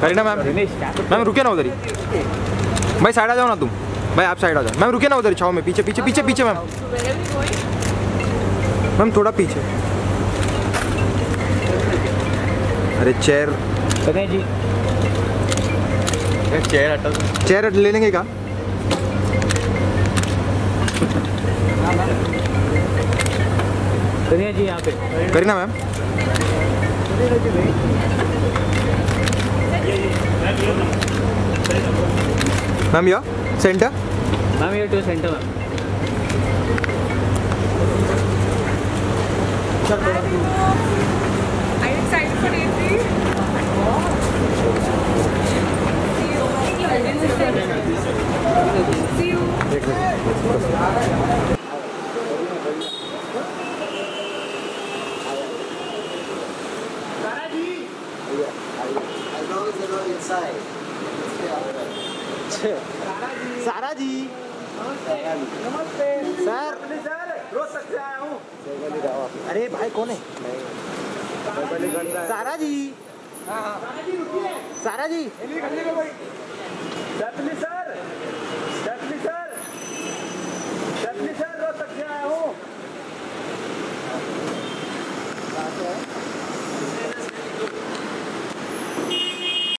Kareena ma'am? Ma'am रुके ना उधर ही। भाई साइड आ जाओ ना तुम। भाई आप साइड आ जाओ। मैम रुके ना उधर ही छाओ में। पीछे पीछे पीछे पीछे मैम। मैम थोड़ा पीछे। अरे चेयर जी। चेयर हटा चेयर ले लेंगे क्या? जी यहाँ पे। करीना मैम। मैम या सेंटर मैम ये टू सेंटर मैम you. सारा जी नमस्ते सर रोज सकते आया हूँ अरे भाई कौन है? सारा जी सारा जी सर